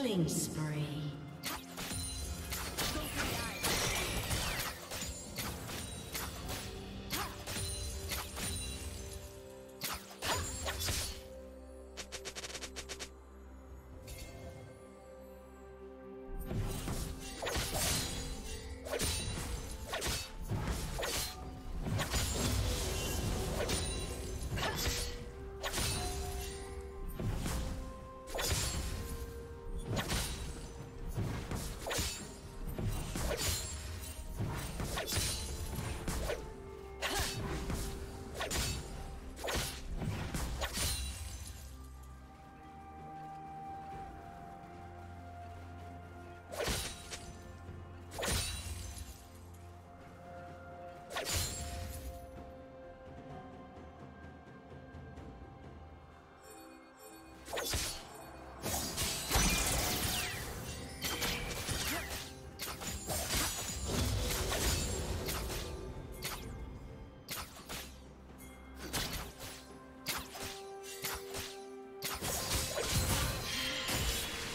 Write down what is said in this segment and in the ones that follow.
Killing spree.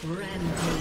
Rampage.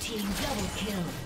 Team double kill.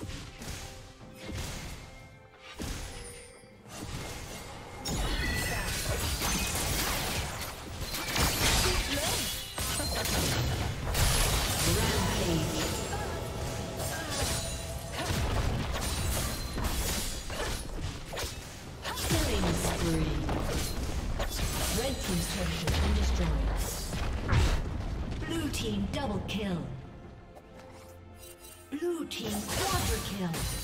you Instagram.